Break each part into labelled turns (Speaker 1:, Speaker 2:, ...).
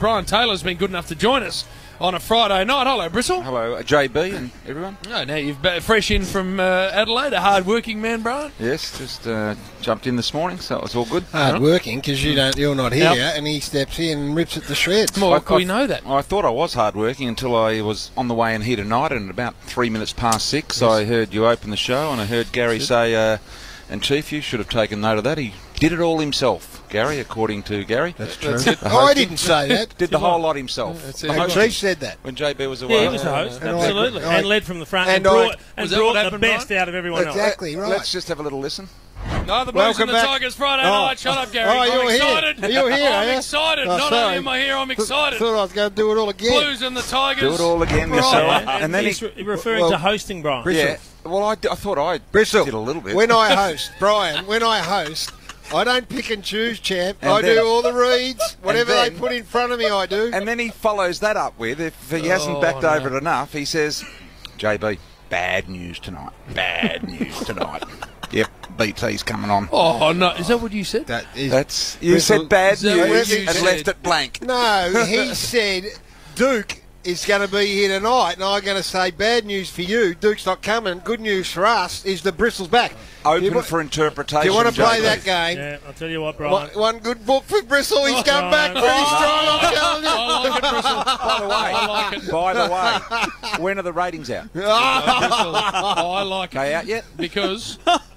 Speaker 1: Brian Taylor's been good enough to join us on a Friday night. Hello, Bristle.
Speaker 2: Hello, uh, JB and everyone.
Speaker 1: Oh, now you've been fresh in from uh, Adelaide, a hard-working man, Brian.
Speaker 2: Yes, just uh, jumped in this morning, so it was all good.
Speaker 3: Hard working because you don't, you're not here,
Speaker 1: Yep.
Speaker 3: and he steps in and rips it to shreds.
Speaker 1: Well,
Speaker 2: I-
Speaker 1: we
Speaker 2: I-
Speaker 1: know that?
Speaker 2: I thought I was hard-working until I was on the way in here tonight, and at about three minutes past six, I heard you open the show, and I heard Garry say, uh, "And Chief, you should have taken note of that. He did it all himself, Garry, according to Garry.
Speaker 3: That's true.
Speaker 1: That's it.
Speaker 3: Oh, I didn't say that.
Speaker 2: Did the whole lot himself.
Speaker 1: That's it.
Speaker 2: The host-
Speaker 3: said that.
Speaker 2: when JB was away.
Speaker 4: Yeah, he was the host,
Speaker 3: And I-
Speaker 4: absolutely,
Speaker 3: I-
Speaker 4: and led from the front
Speaker 3: and
Speaker 4: and,
Speaker 3: I-
Speaker 4: brought, and
Speaker 1: Was that what
Speaker 4: brought the
Speaker 1: happened,
Speaker 4: best
Speaker 1: Brian?
Speaker 4: out of everyone else.
Speaker 3: Exactly right.
Speaker 2: Let's just have a little listen.
Speaker 1: No, the Blues
Speaker 3: Welcome
Speaker 1: and the
Speaker 3: back.
Speaker 1: Tigers Friday
Speaker 3: Oh.
Speaker 1: night. Shut up, Garry.
Speaker 3: Oh,
Speaker 1: I'm
Speaker 3: you're here.
Speaker 1: excited.
Speaker 3: You're here,
Speaker 1: I'm
Speaker 3: are you?
Speaker 1: excited.
Speaker 3: Oh,
Speaker 1: Not
Speaker 3: sorry.
Speaker 1: only am I here, I'm excited.
Speaker 3: Thought I was going to do it all again.
Speaker 1: Blues and the Tigers.
Speaker 2: Do it all again
Speaker 1: Right.
Speaker 2: yourself.
Speaker 4: Yeah,
Speaker 2: And then he,
Speaker 4: he's re- referring
Speaker 3: well,
Speaker 4: to hosting, Brian.
Speaker 2: Yeah. Well, I, d- I thought I
Speaker 3: Bristle,
Speaker 2: did a little bit.
Speaker 3: when I host, Brian, when I host, I don't pick and choose, champ.
Speaker 2: And
Speaker 3: I
Speaker 2: then-
Speaker 3: do all the reads. Whatever
Speaker 2: then-
Speaker 3: they put in front of me, I do.
Speaker 2: And then he follows that up with, if he hasn't
Speaker 1: Oh,
Speaker 2: backed
Speaker 1: no.
Speaker 2: over it enough, he says, JB, bad news tonight. Bad news tonight. Yep, BT's coming on.
Speaker 1: Oh no, is that what you said?
Speaker 3: that is
Speaker 2: That's you said bad
Speaker 1: Is that
Speaker 3: what
Speaker 2: news
Speaker 3: you
Speaker 2: and
Speaker 1: said?
Speaker 2: left it blank.
Speaker 3: No, he said Duke is going to be here tonight, and I'm going to say bad news for you. Duke's not coming. Good news for us is the Bristle's back.
Speaker 2: Open
Speaker 3: you,
Speaker 2: for interpretation.
Speaker 3: do you want to play
Speaker 2: JB.
Speaker 3: that game?
Speaker 4: Yeah, I'll tell you what, Brian.
Speaker 3: One, one good book for Bristle. He's oh, come
Speaker 4: Oh,
Speaker 3: back
Speaker 4: no.
Speaker 3: pretty strong. I'm telling you.
Speaker 1: I like it, Bristle.
Speaker 2: By the way,
Speaker 1: I like it.
Speaker 2: by the way, when are the ratings out?
Speaker 1: Bristle. I like
Speaker 2: They
Speaker 1: it
Speaker 2: out yet?
Speaker 1: because y-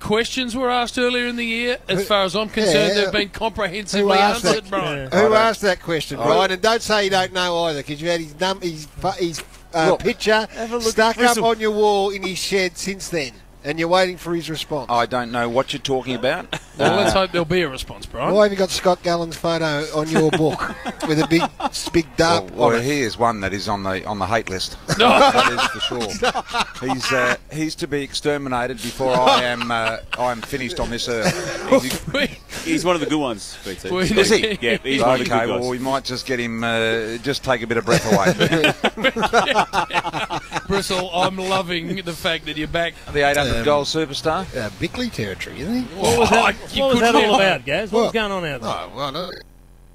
Speaker 1: questions were asked earlier in the year. As far as I'm concerned,
Speaker 3: Yeah.
Speaker 1: they've been comprehensively
Speaker 3: Who asked
Speaker 1: answered,
Speaker 3: that?
Speaker 1: Brian.
Speaker 4: Yeah.
Speaker 3: Who asked that question,
Speaker 2: I
Speaker 3: Brian? And don't say you don't know either, because you've had his num- his, his uh,
Speaker 2: Look,
Speaker 3: picture
Speaker 4: have a look
Speaker 3: stuck
Speaker 4: at
Speaker 3: up on your wall in his shed since then, and you're waiting for his response.
Speaker 2: I don't know what you're talking about.
Speaker 1: Well, let's
Speaker 2: Uh,
Speaker 1: hope there'll be a response, Brian.
Speaker 3: Why have you got Scott Gullan's photo on your book with a big, big
Speaker 2: well,
Speaker 3: dart
Speaker 2: well,
Speaker 3: on it?
Speaker 2: here's one that is on the on the hate list.
Speaker 1: No.
Speaker 2: that is for sure. He's uh, he's to be exterminated before I am uh, I am finished on this earth. He's-
Speaker 1: We-
Speaker 5: He's one of the good ones, BT.
Speaker 1: we-
Speaker 2: Is he?
Speaker 5: Yeah, he's one of the
Speaker 2: okay,
Speaker 5: good
Speaker 2: well
Speaker 5: guys.
Speaker 2: we might just get him uh, just take a bit of breath away.
Speaker 1: Bristle, I'm loving the fact that you're back.
Speaker 2: the 800
Speaker 3: Um,
Speaker 2: goal superstar.
Speaker 3: Uh, Bickley territory, isn't he?
Speaker 4: What was that,
Speaker 1: you
Speaker 4: what was that all about, Gaz? What was going on out there?
Speaker 3: Oh, well, no.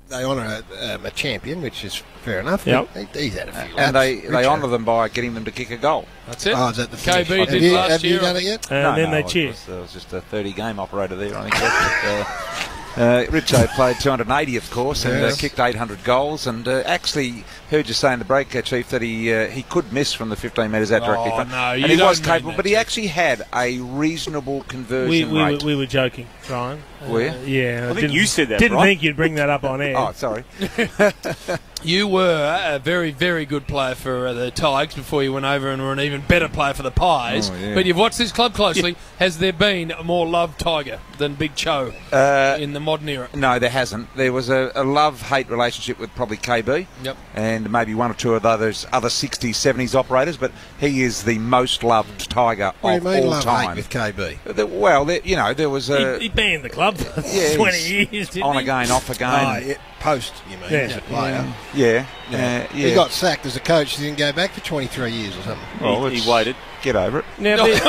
Speaker 3: They honour a, um, a champion, which is fair enough.
Speaker 4: Yep.
Speaker 3: He- He's had a few.
Speaker 2: And they,
Speaker 3: laps.
Speaker 2: they
Speaker 3: Richard.
Speaker 2: honour them by getting them to kick a goal.
Speaker 1: That's it.
Speaker 3: Oh, is that the
Speaker 1: KB
Speaker 3: finish?
Speaker 1: did
Speaker 3: have you,
Speaker 1: last
Speaker 3: have
Speaker 1: year,
Speaker 3: you done it yet?
Speaker 4: Uh, and
Speaker 2: no,
Speaker 4: then
Speaker 2: no,
Speaker 4: they
Speaker 2: it
Speaker 4: cheer.
Speaker 2: was, uh, it was just a 30 game operator there, I think. uh, uh, Richo played 280, of course, and
Speaker 3: Yes.
Speaker 2: uh, kicked 800 goals. And uh, actually, heard you say in the break, uh, Chief, that he uh, he could miss from the 15 metres out directly.
Speaker 1: Oh,
Speaker 2: front.
Speaker 1: no,
Speaker 2: and he
Speaker 1: don't
Speaker 2: was capable,
Speaker 1: that,
Speaker 2: but he actually had a reasonable conversion
Speaker 4: We, we, were,
Speaker 2: rate.
Speaker 4: we were joking, Brian.
Speaker 2: Were you?
Speaker 4: Uh, yeah.
Speaker 5: I think
Speaker 4: didn't-
Speaker 5: you said that,
Speaker 4: Didn't
Speaker 5: Brian.
Speaker 4: think you'd bring that up on air.
Speaker 2: Oh, sorry.
Speaker 1: You were a very, very good player for uh, the Tigers before you went over and were an even better player for the Pies.
Speaker 2: Oh, yeah.
Speaker 1: But you've watched this club closely. Has there been a more loved Tiger than Big Cho
Speaker 2: Uh,
Speaker 1: in the modern era?
Speaker 2: No, there hasn't. There was a, a love-hate relationship with probably KB.
Speaker 1: Yep.
Speaker 2: And maybe one or two of those other 60s, 70s operators, but he is the most loved Tiger
Speaker 3: What do
Speaker 2: of
Speaker 3: you mean
Speaker 2: all
Speaker 3: love
Speaker 2: time.
Speaker 3: hate with KB?
Speaker 2: The- well, there, you know, there was a
Speaker 4: he, he banned the club for
Speaker 2: Yeah,
Speaker 4: 20 years, didn't
Speaker 2: on
Speaker 4: he?
Speaker 2: again, off
Speaker 3: Oh,
Speaker 2: again.
Speaker 3: yeah, post, you mean,
Speaker 4: Yeah.
Speaker 3: as a player.
Speaker 2: yeah,
Speaker 3: Yeah.
Speaker 2: uh, yeah.
Speaker 3: He got sacked as a coach. He didn't go back for 23 years or something.
Speaker 2: Well,
Speaker 5: he, he waited.
Speaker 2: Get over it.
Speaker 4: Now, B-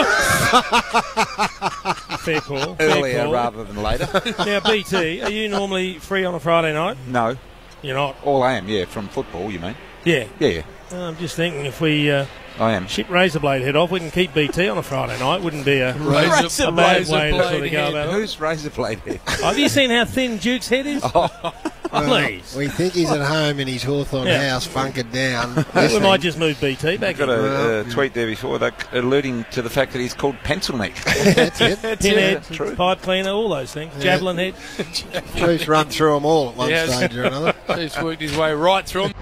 Speaker 4: fair call. fair
Speaker 2: Earlier
Speaker 4: call.
Speaker 2: rather than later.
Speaker 4: Now, BT, are you normally free on a Friday night?
Speaker 2: no,
Speaker 4: You're not.
Speaker 2: all I am, yeah, from football, you mean?
Speaker 4: Yeah.
Speaker 2: Yeah, yeah,
Speaker 4: I'm just thinking if we uh,
Speaker 2: I am.
Speaker 4: ship razor blade head off, we can keep BT on a Friday night. Wouldn't be a,
Speaker 1: Razor,
Speaker 4: a bad
Speaker 1: razor
Speaker 4: way to
Speaker 1: blade
Speaker 4: sort of go
Speaker 1: head.
Speaker 4: about it.
Speaker 2: Who's Razorblade here?
Speaker 4: Have you seen how thin Duke's head is? Please.
Speaker 3: We think he's at home in his Hawthorn
Speaker 4: Yeah.
Speaker 3: house, bunkered down.
Speaker 4: we might just move BT back
Speaker 2: got
Speaker 4: in.
Speaker 2: a, uh tweet there before, that alluding to the fact that he's called Pencil Neck.
Speaker 3: That's it.
Speaker 4: Pinhead,
Speaker 2: true.
Speaker 4: pipe cleaner, all those things. Javelin head.
Speaker 3: Chief's run through them all at one
Speaker 1: Yes.
Speaker 3: stage or another.
Speaker 1: He's worked his way right through 'em.